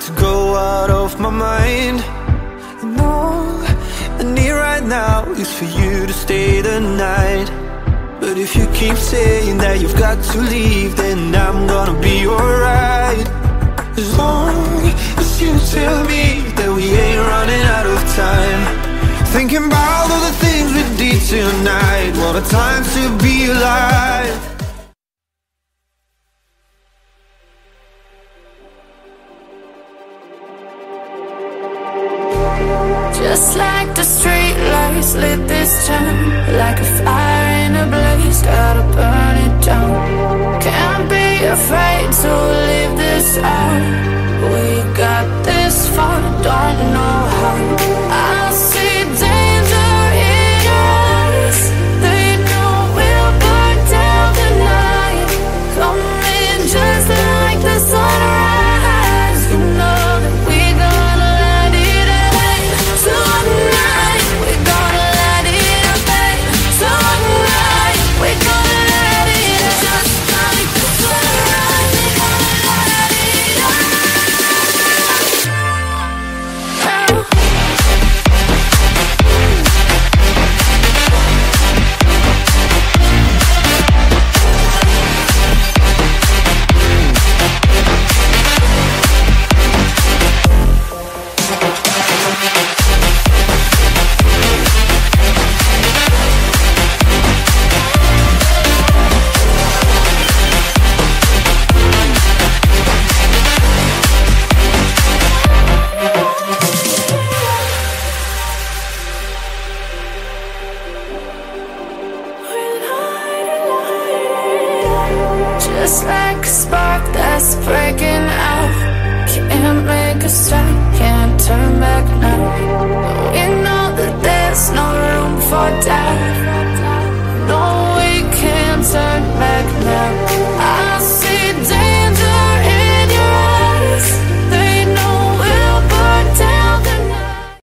to go out of my mind. And all I need right now is for you to stay the night. But if you keep saying that you've got to leave Then I'm gonna be alright. As long as you tell me that we ain't running out of time. Thinking about all the things we did tonight. What a time to be alive Just like the street lights lit this town Like a fire in a blaze, gotta burn Just like a spark that's breaking out. Can't make a stop,